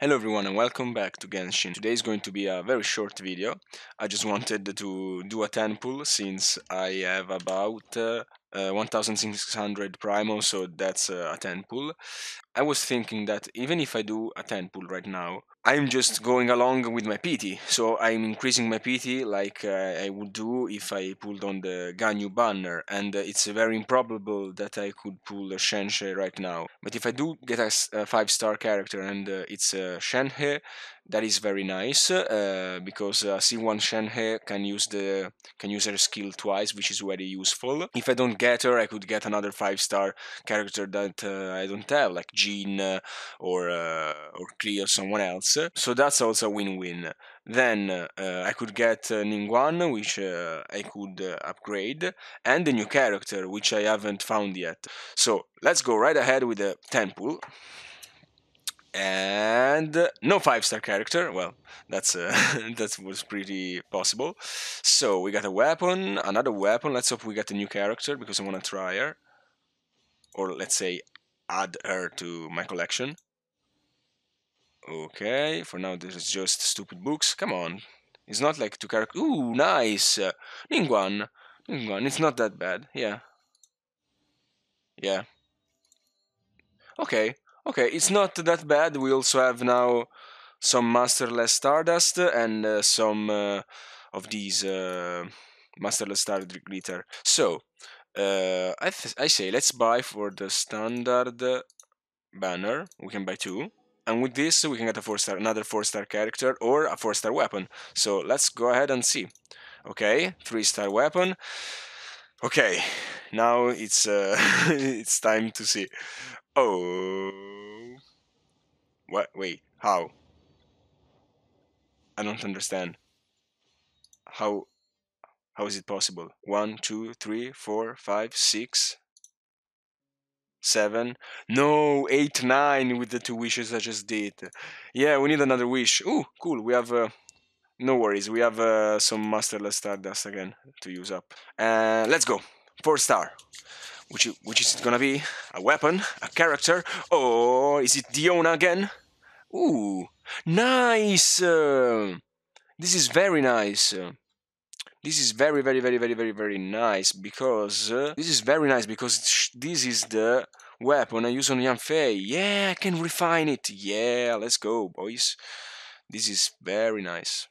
Hello everyone and welcome back to Genshin. Today is going to be a very short video. I just wanted to do a 10 pull since I have about uh, uh, 1600 primo, so that's uh, a 10 pull. I was thinking that even if I do a 10 pull right now, I'm just going along with my pity. So I'm increasing my pity like uh, I would do if I pulled on the Ganyu banner. And uh, it's very improbable that I could pull a Shenhe right now. But if I do get a, a 5 star character and uh, it's a Shenhe, that is very nice uh, because uh, C1 Shenhe can use the can use her skill twice, which is very useful. If I don't get her, I could get another 5 star character that uh, I don't have, like Jean uh, or uh, or Klee or someone else. So that's also a win-win. Then uh, I could get uh, Ningguang, which uh, I could uh, upgrade, and a new character, which I haven't found yet. So let's go right ahead with the 10 pull. And no five-star character. Well, that's uh, that was pretty possible. So we got a weapon, another weapon. Let's hope we get a new character because I want to try her, or let's say add her to my collection. Okay, for now this is just stupid books. Come on. It's not like two characters. Ooh, nice! Uh, Ningguang. Ningguang, it's not that bad. Yeah. Yeah. Okay, okay, it's not that bad. We also have now some Masterless Stardust and uh, some uh, of these uh, Masterless Stardust Glitter. So, uh, I, I say let's buy for the standard banner. We can buy two. And with this, we can get a four star, another four star character or a four star weapon. So let's go ahead and see. Okay, three star weapon. Okay, now it's uh, it's time to see. Oh, what? Wait, how? I don't understand. How? How is it possible? One, two, three, four, five, six, seven. No, eight, nine with the two wishes I just did. Yeah, we need another wish. Ooh, cool. We have. Uh, no worries. We have uh, some masterless stardust again to use up. Uh, let's go. Four star. Which which is it gonna be? A weapon? A character? Or is it Diona again? Ooh, nice. Uh, this is very nice. Uh, this is very very very very very very nice because uh, this is very nice because this is the weapon I use on Yanfei. Yeah, I can refine it. Yeah, let's go, boys. This is very nice.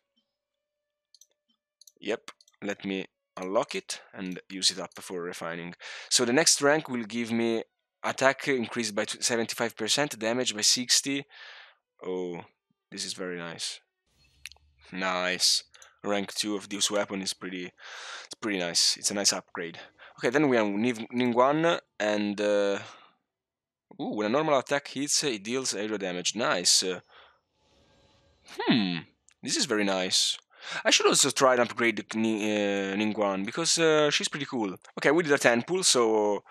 Yep, let me unlock it and use it up for refining. So the next rank will give me attack increased by 75%, damage by 60. Oh, this is very nice. Nice rank 2 of this weapon is pretty it's pretty nice. It's a nice upgrade. Okay, then we have Ningguang and uh, ooh, when a normal attack hits, it deals area damage. Nice. Uh, hmm, this is very nice. I should also try and upgrade uh, Ningguang because uh, she's pretty cool. Okay, we did a 10 pull, so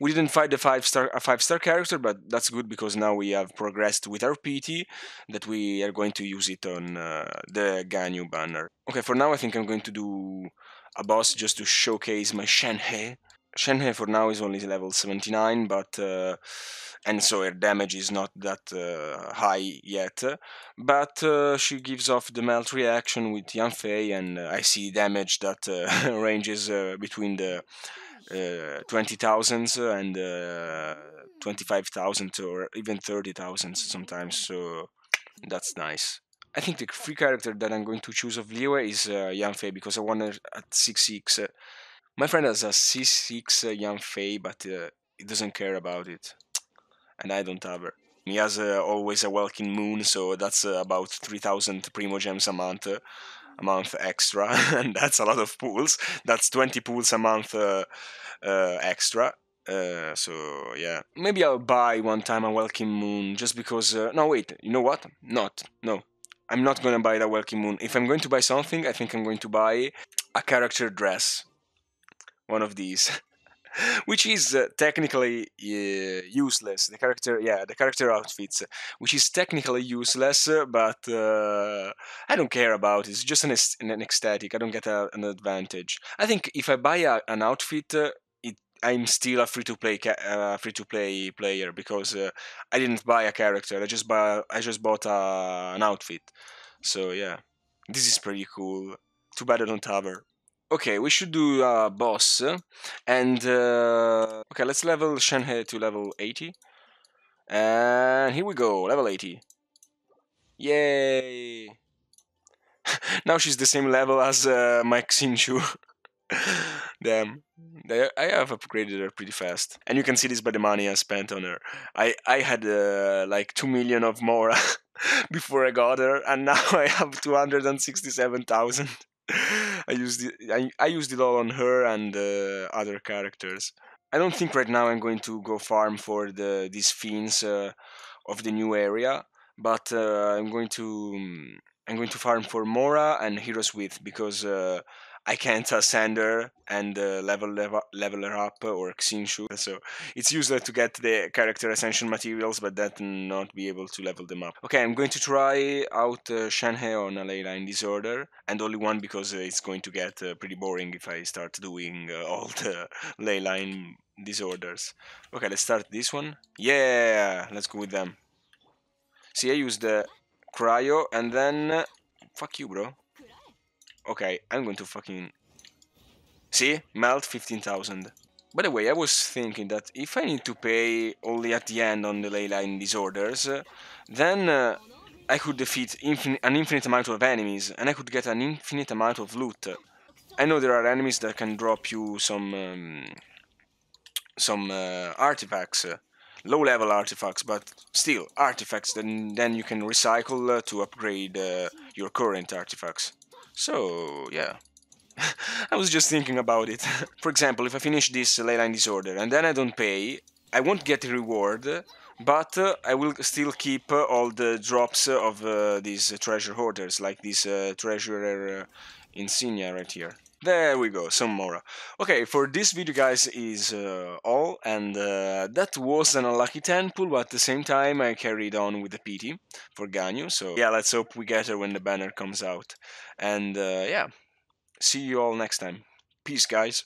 we didn't fight the five star a five star character, but that's good because now we have progressed with our pity that we are going to use it on uh, the Ganyu banner. Okay, for now I think I'm going to do a boss just to showcase my Shenhe. Shenhe for now is only level 79, but uh, and so her damage is not that uh, high yet. But uh, she gives off the melt reaction with Yanfei, and uh, I see damage that uh, ranges uh, between the uh, 20,000 and uh, 25,000 or even 30,000 sometimes. So that's nice. I think the free character that I'm going to choose of Liyue is uh, Yanfei because I want her at 6-6. my friend has a C6 uh, Yanfei, but he doesn't care about it. And I don't have her. He has uh, always a Welkin Moon, so that's uh, about 3,000 primo gems a month. Uh, a month extra, and that's a lot of pools. That's 20 pools a month uh, uh, extra. Uh, so yeah, maybe I'll buy one time a Welkin Moon just because. No, wait. You know what? Not. No, I'm not gonna buy the Welkin Moon. If I'm going to buy something, I think I'm going to buy a character dress. One of these. which is uh, technically uh, useless. The character, yeah, the character outfits, which is technically useless, but uh, I don't care about. It. It's just an, an aesthetic. I don't get a, an advantage. I think if I buy a, an outfit, uh, it I'm still a free to play uh, free to play player because uh, I didn't buy a character. I just buy I just bought an outfit. So yeah, this is pretty cool. Too bad I don't have her. Okay, we should do a boss, and uh, okay, let's level Shenhe to level 80. And here we go, level 80. Yay! now she's the same level as uh, Xingqiu. Damn, I have upgraded her pretty fast, and you can see this by the money I spent on her. I I had uh, like two million of Mora before I got her, and now I have two hundred and sixty-seven thousand. I used it. I, I used it all on her and uh, other characters. I don't think right now I'm going to go farm for the these fiends uh, of the new area, but uh, I'm going to um, I'm going to farm for Mora and Hero's Wit because I can't ascend her and uh, level, level her up or Xingqiu. So it's useless to get the character ascension materials, but that not be able to level them up. Okay, I'm going to try out uh, on a leyline disorder, and only one because uh, it's going to get uh, pretty boring if I start doing uh, all the leyline disorders. Okay, let's start this one. Yeah, let's go with them. See, I use the cryo and then... Fuck you, bro. Okay, I'm going to fucking... See? Melt 15,000. By the way, I was thinking that if I need to pay only at the end on the leyline disorders, uh, then uh, I could defeat infin an infinite amount of enemies, and I could get an infinite amount of loot. I know there are enemies that can drop you some um, some uh, artifacts, uh, low-level artifacts, but still artifacts. Then then you can recycle uh, to upgrade your current artifacts. So, yeah. I was just thinking about it. For example, if I finish this leyline disorder and then I don't pay, I won't get a reward, but uh, I will still keep uh, all the drops of uh, these treasure hoarders, like this uh, treasurer uh, insignia right here. There we go, some more. Okay, for this video guys is uh, all, and uh, that was an unlucky 10 pull, but at the same time I carried on with the pity for Ganyu, so yeah, let's hope we get her when the banner comes out. And uh, yeah, see you all next time. Peace guys.